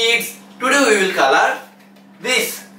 kids, today we will color this.